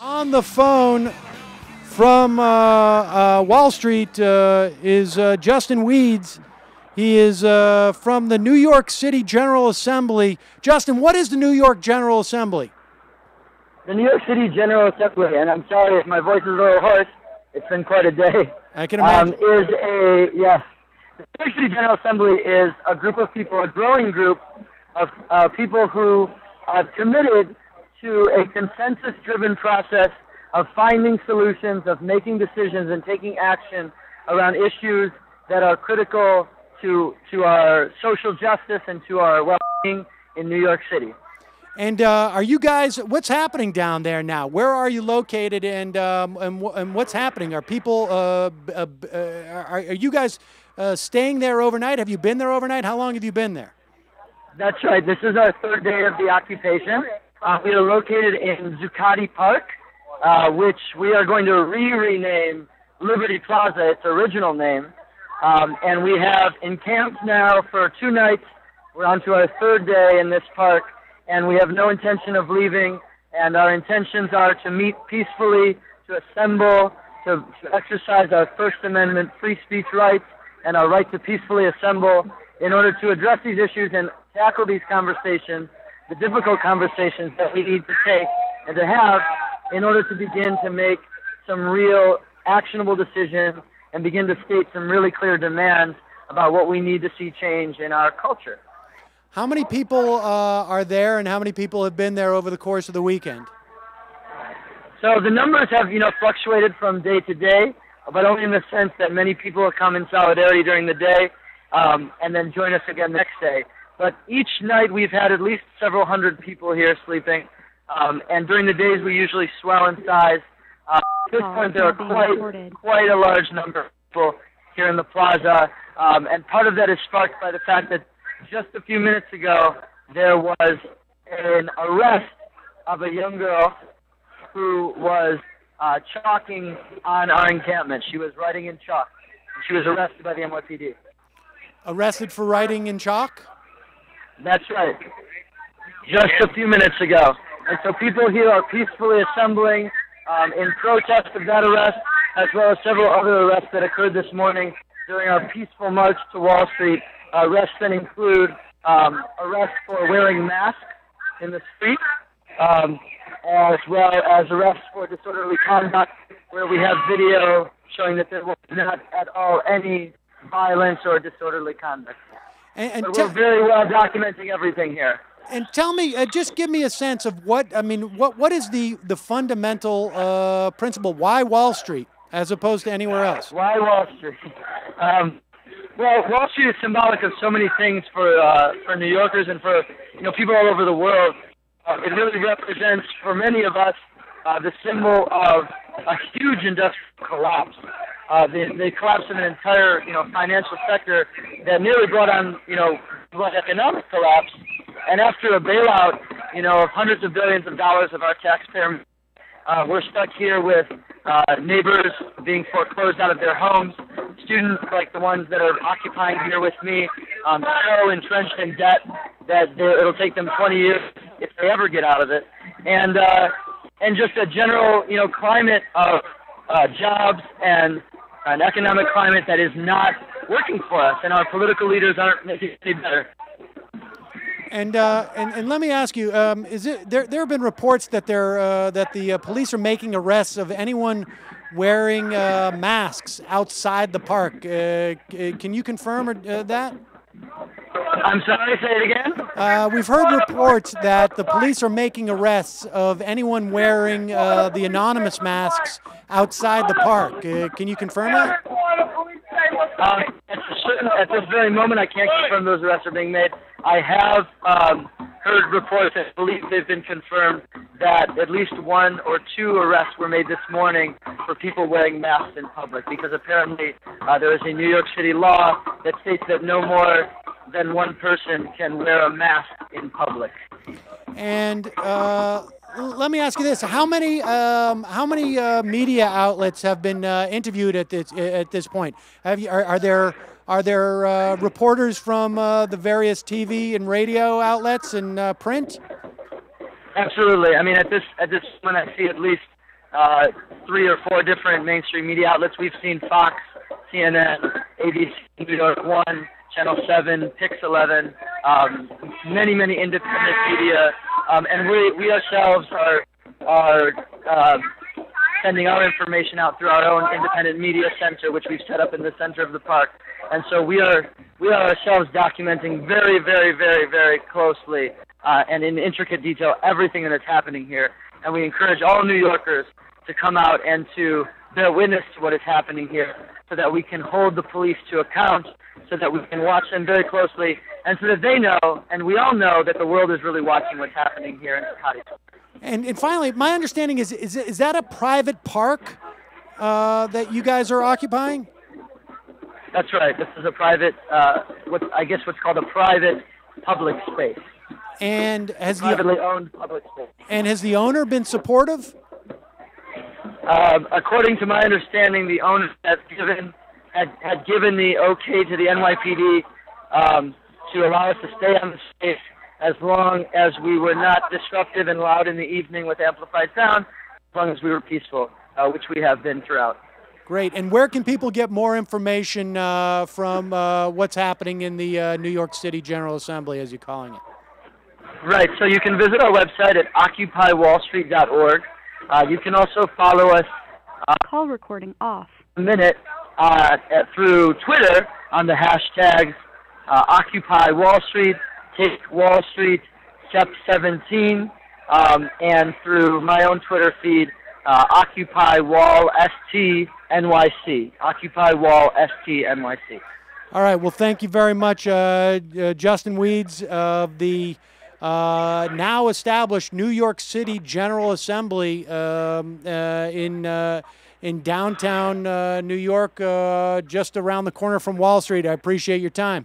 On the phone from uh, uh, Wall Street uh, is uh, Justin Wedes. He is uh, from the New York City General Assembly. Justin, what is the New York General Assembly? The New York City General Assembly, and I'm sorry if my voice is a little hoarse. It's been quite a day. I can Um, imagine. is a yes. The New York City General Assembly is a group of people, a growing group of uh, people who are committed to a consensus-driven process of finding solutions, of making decisions, and taking action around issues that are critical to to our social justice and to our well-being in New York City. and uh, are you guys? What's happening down there now? Where are you located, and um, and, and what's happening? Are people? Uh, uh, uh, are, are you guys uh, staying there overnight? Have you been there overnight? How long have you been there? That's right. This is our third day of the occupation. Uh, we are located in Zuccotti Park, uh, which we are going to re-rename Liberty Plaza, its original name. Um, and we have encamped now for two nights. We're on to our third day in this park, and we have no intention of leaving. And our intentions are to meet peacefully, to assemble, to, to exercise our First Amendment free speech rights and our right to peacefully assemble in order to address these issues and tackle these conversations, the difficult conversations that we need to take and to have in order to begin to make some real actionable decisions and begin to state some really clear demands about what we need to see change in our culture. How many people uh, are there, and how many people have been there over the course of the weekend? So the numbers have, you know, fluctuated from day to day, but only in the sense that many people come in solidarity during the day um, and then join us again next day. But each night we've had at least several hundred people here sleeping, um, and during the days we usually swell in size. Uh, at this Call point, there are quite recorded. quite a large number of people here in the plaza, um, and part of that is sparked by the fact that just a few minutes ago there was an arrest of a young girl who was uh, chalking on our encampment. She was writing in chalk. She was arrested by the NYPD. Arrested for writing in chalk? That's right. Just a few minutes ago. And so people here are peacefully assembling um, in protest of that arrest, as well as several other arrests that occurred this morning during our peaceful march to Wall Street. Arrests that include um, arrests for wearing masks in the street, um, as well as arrests for disorderly conduct, where we have video showing that there was not at all any violence or disorderly conduct. And, and, But we're very well documenting everything here. and tell me, uh, just give me a sense of what I mean. What what is the the fundamental uh, principle? Why Wall Street as opposed to anywhere else? Why Wall Street? Um, well, Wall Street is symbolic of so many things for uh, for New Yorkers and for you know people all over the world. Uh, it really represents for many of us uh, the symbol of a huge industrial collapse. Uh, the, the collapse of an entire you know financial sector that nearly brought on you know economic collapse. And after a bailout, you know, of hundreds of billions of dollars of our taxpayer uh, we're stuck here with uh, neighbors being foreclosed out of their homes, students like the ones that are occupying here with me, um, so entrenched in debt that it'll take them 20 years if they ever get out of it, and uh, and just a general you know climate of uh, jobs and an economic climate that is not working for us, and our political leaders aren't making it any better. And, uh, and and let me ask you: um, Is it there? There have been reports that there uh, that the uh, police are making arrests of anyone wearing uh, masks outside the park. Uh, can you confirm uh, that? I'm sorry, say it again. Uh, we've heard reports that the police are making arrests of anyone wearing uh, the anonymous masks outside the park. Uh, can you confirm that? Um, at, certain, at this very moment, I can't confirm those arrests are being made. I have um, heard reports and believe they've been confirmed that at least one or two arrests were made this morning for people wearing masks in public because apparently uh, there is a New York City law that states that no more than one person can wear a mask in public. And uh, let me ask you this: How many um, how many uh, media outlets have been uh, interviewed at this at this point? Have you, are, are there are there uh, reporters from uh, the various TV and radio outlets and uh, print? Absolutely. I mean, at this at this moment, I see at least uh, three or four different mainstream media outlets. We've seen Fox, CNN, ABC, New York One, Channel 7, Pix 11, um, many, many independent media, um, and we, we ourselves are, are uh, sending our information out through our own independent media center, which we've set up in the center of the park. And so we are, we are ourselves documenting very, very, very, very closely uh, and in intricate detail everything that is happening here. And we encourage all New Yorkers to come out and to bear witness to what is happening here so that we can hold the police to account, so that we can watch them very closely, and so that they know, and we all know, that the world is really watching what's happening here in Zuccotti. And, and finally, my understanding is, is, is that a private park uh, that you guys are occupying? That's right. This is a private, uh, what I guess what's called a private public space. And has privately the owned public space. and has the owner been supportive? Um, according to my understanding, the owner had given had, had given the okay to the NYPD um, to allow us to stay on the space as long as we were not disruptive and loud in the evening with amplified sound, as long as we were peaceful, uh, which we have been throughout. Great. And where can people get more information uh, from uh, what's happening in the uh, New York City General Assembly, as you're calling it? Right. So you can visit our website at occupywallstreet.org. Uh, you can also follow us Call recording off. a minute uh, at, through Twitter on the hashtags uh, Occupy Wall Street, Take Wall Street, SEP17, um, and through my own Twitter feed, uh, Occupy Wall ST NYC. Occupy Wall ST NYC. All right. Well, thank you very much, uh, uh, Justin Wedes of the uh, now established New York City General Assembly um, uh, in uh, in downtown uh, New York, uh, just around the corner from Wall Street. I appreciate your time.